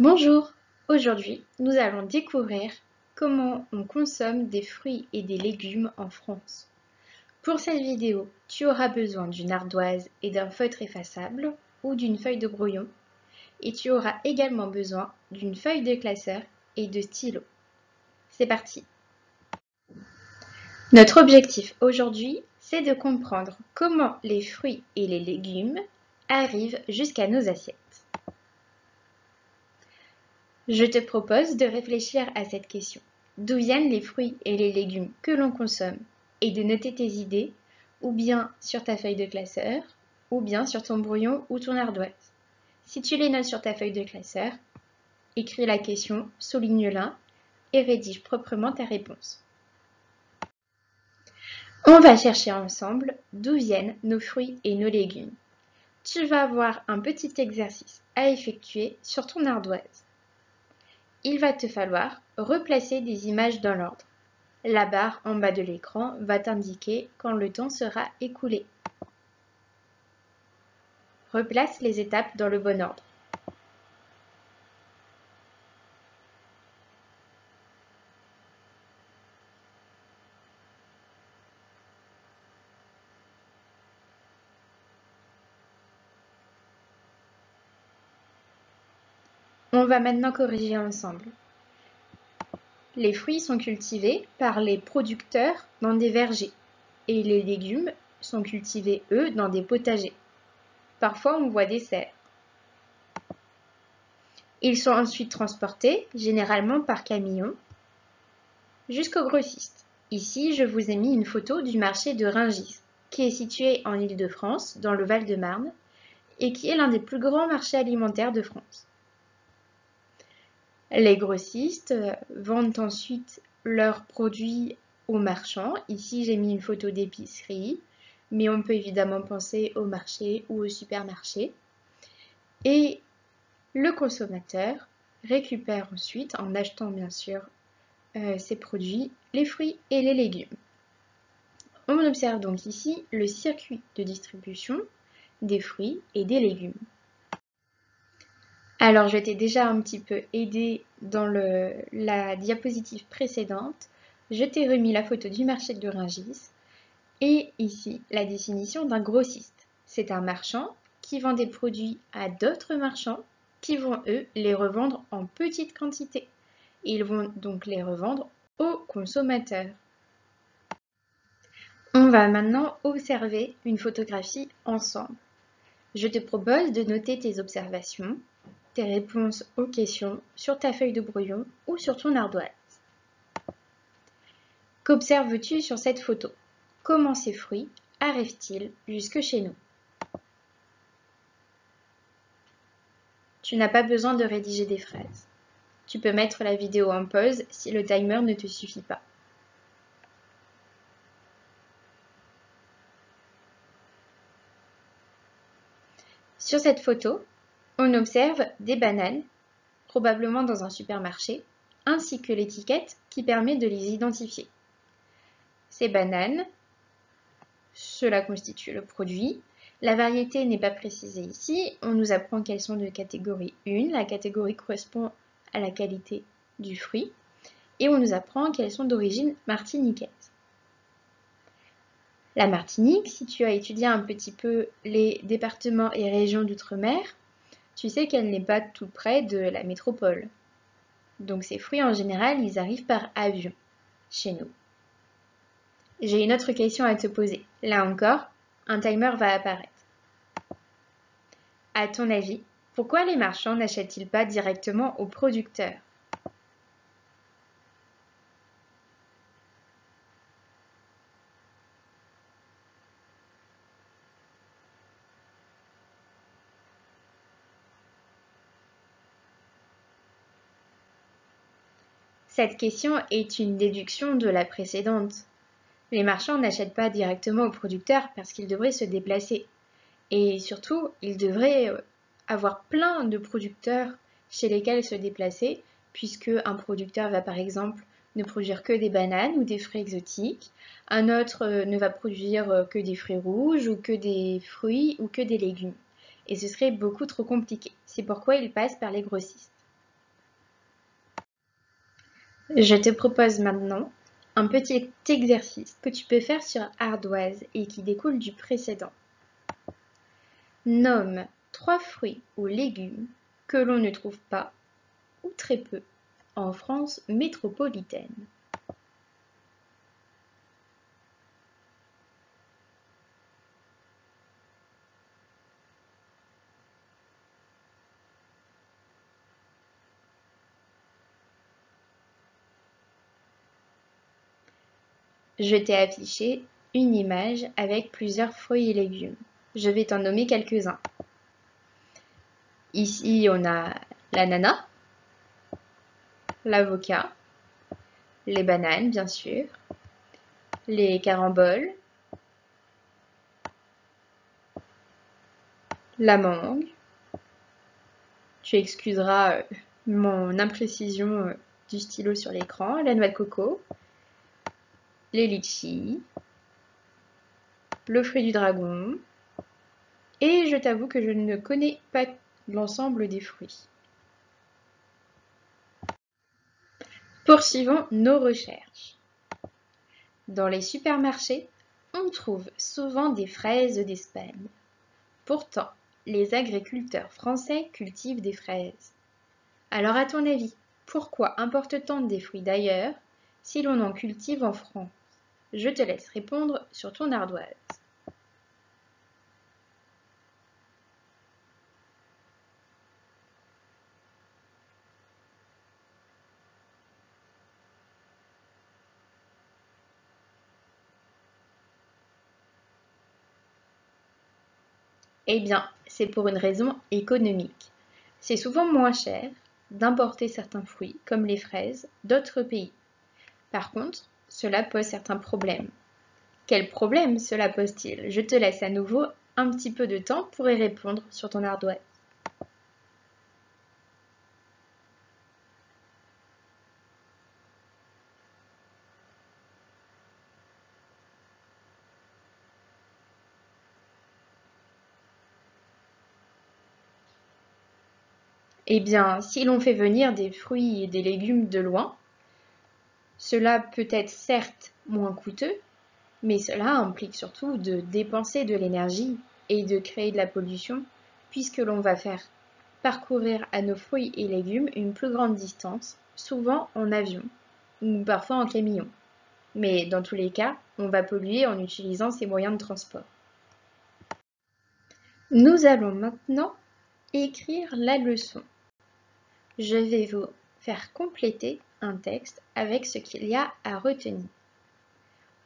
Bonjour, aujourd'hui nous allons découvrir comment on consomme des fruits et des légumes en France. Pour cette vidéo, tu auras besoin d'une ardoise et d'un feutre effaçable ou d'une feuille de brouillon et tu auras également besoin d'une feuille de classeur et de stylo. C'est parti Notre objectif aujourd'hui, c'est de comprendre comment les fruits et les légumes arrivent jusqu'à nos assiettes. Je te propose de réfléchir à cette question. D'où viennent les fruits et les légumes que l'on consomme et de noter tes idées, ou bien sur ta feuille de classeur, ou bien sur ton brouillon ou ton ardoise. Si tu les notes sur ta feuille de classeur, écris la question, souligne-la et rédige proprement ta réponse. On va chercher ensemble d'où viennent nos fruits et nos légumes. Tu vas avoir un petit exercice à effectuer sur ton ardoise il va te falloir replacer des images dans l'ordre. La barre en bas de l'écran va t'indiquer quand le temps sera écoulé. Replace les étapes dans le bon ordre. On va maintenant corriger ensemble. Les fruits sont cultivés par les producteurs dans des vergers et les légumes sont cultivés, eux, dans des potagers. Parfois, on voit des serres. Ils sont ensuite transportés, généralement par camion, jusqu'au grossiste. Ici, je vous ai mis une photo du marché de Ringis, qui est situé en Île-de-France, dans le Val-de-Marne, et qui est l'un des plus grands marchés alimentaires de France. Les grossistes euh, vendent ensuite leurs produits aux marchands. Ici, j'ai mis une photo d'épicerie, mais on peut évidemment penser au marché ou au supermarché. Et le consommateur récupère ensuite, en achetant bien sûr euh, ces produits, les fruits et les légumes. On observe donc ici le circuit de distribution des fruits et des légumes. Alors, je t'ai déjà un petit peu aidé dans la diapositive précédente. Je t'ai remis la photo du marché de Ringis et ici la définition d'un grossiste. C'est un marchand qui vend des produits à d'autres marchands qui vont, eux, les revendre en petite quantité. Ils vont donc les revendre aux consommateurs. On va maintenant observer une photographie ensemble. Je te propose de noter tes observations tes réponses aux questions sur ta feuille de brouillon ou sur ton ardoise. Qu'observes-tu sur cette photo? Comment ces fruits arrivent-ils jusque chez nous? Tu n'as pas besoin de rédiger des phrases. Tu peux mettre la vidéo en pause si le timer ne te suffit pas. Sur cette photo, on observe des bananes, probablement dans un supermarché, ainsi que l'étiquette qui permet de les identifier. Ces bananes, cela constitue le produit. La variété n'est pas précisée ici. On nous apprend qu'elles sont de catégorie 1. La catégorie correspond à la qualité du fruit. Et on nous apprend qu'elles sont d'origine martiniquaise. La Martinique, si tu as étudié un petit peu les départements et régions d'outre-mer, tu sais qu'elle n'est pas tout près de la métropole. Donc ces fruits en général, ils arrivent par avion chez nous. J'ai une autre question à te poser. Là encore, un timer va apparaître. À ton avis, pourquoi les marchands n'achètent-ils pas directement aux producteurs? Cette question est une déduction de la précédente. Les marchands n'achètent pas directement aux producteurs parce qu'ils devraient se déplacer. Et surtout, ils devraient euh, avoir plein de producteurs chez lesquels se déplacer, puisque un producteur va par exemple ne produire que des bananes ou des fruits exotiques, un autre euh, ne va produire euh, que des fruits rouges ou que des fruits ou que des légumes. Et ce serait beaucoup trop compliqué. C'est pourquoi ils passent par les grossistes. Je te propose maintenant un petit exercice que tu peux faire sur ardoise et qui découle du précédent. Nomme trois fruits ou légumes que l'on ne trouve pas, ou très peu, en France métropolitaine. Je t'ai affiché une image avec plusieurs fruits et légumes. Je vais t'en nommer quelques-uns. Ici, on a l'ananas, l'avocat, les bananes, bien sûr, les caramboles, la mangue. Tu excuseras euh, mon imprécision euh, du stylo sur l'écran, la noix de coco, les litchis, le fruit du dragon, et je t'avoue que je ne connais pas l'ensemble des fruits. Poursuivons nos recherches. Dans les supermarchés, on trouve souvent des fraises d'Espagne. Pourtant, les agriculteurs français cultivent des fraises. Alors à ton avis, pourquoi importe-t-on des fruits d'ailleurs si l'on en cultive en France? Je te laisse répondre sur ton ardoise. Eh bien, c'est pour une raison économique. C'est souvent moins cher d'importer certains fruits, comme les fraises, d'autres pays. Par contre, cela pose certains problèmes. Quels problèmes cela pose-t-il? Je te laisse à nouveau un petit peu de temps pour y répondre sur ton ardoise. Eh bien, si l'on fait venir des fruits et des légumes de loin, cela peut être certes moins coûteux, mais cela implique surtout de dépenser de l'énergie et de créer de la pollution, puisque l'on va faire parcourir à nos fruits et légumes une plus grande distance, souvent en avion ou parfois en camion. Mais dans tous les cas, on va polluer en utilisant ces moyens de transport. Nous allons maintenant écrire la leçon. Je vais vous faire compléter texte avec ce qu'il y a à retenir.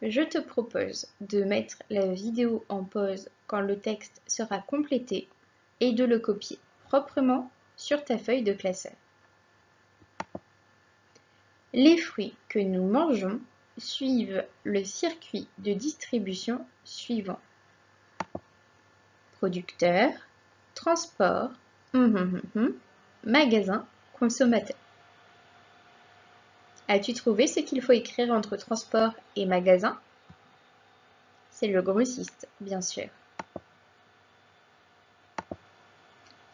Je te propose de mettre la vidéo en pause quand le texte sera complété et de le copier proprement sur ta feuille de classeur. Les fruits que nous mangeons suivent le circuit de distribution suivant. Producteur, transport, hum, hum, hum, magasin, consommateur. As-tu trouvé ce qu'il faut écrire entre transport et magasin? C'est le grossiste, bien sûr.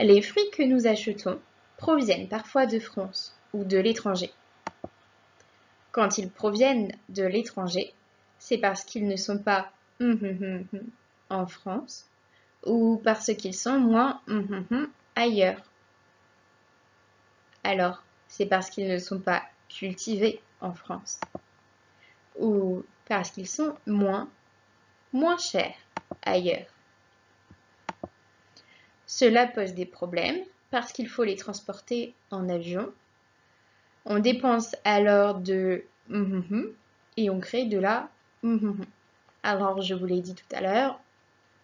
Les fruits que nous achetons proviennent parfois de France ou de l'étranger. Quand ils proviennent de l'étranger, c'est parce qu'ils ne sont pas hum, hum, hum, en France ou parce qu'ils sont moins ailleurs. Alors, c'est parce qu'ils ne sont pas cultivés en France ou parce qu'ils sont moins, moins chers ailleurs. Cela pose des problèmes parce qu'il faut les transporter en avion. On dépense alors de et on crée de la alors je vous l'ai dit tout à l'heure,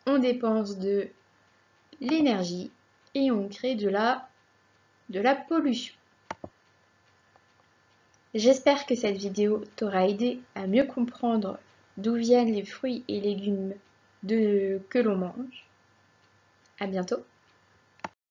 on dépense de l'énergie et on crée de la de la pollution. J'espère que cette vidéo t'aura aidé à mieux comprendre d'où viennent les fruits et légumes de, que l'on mange. À bientôt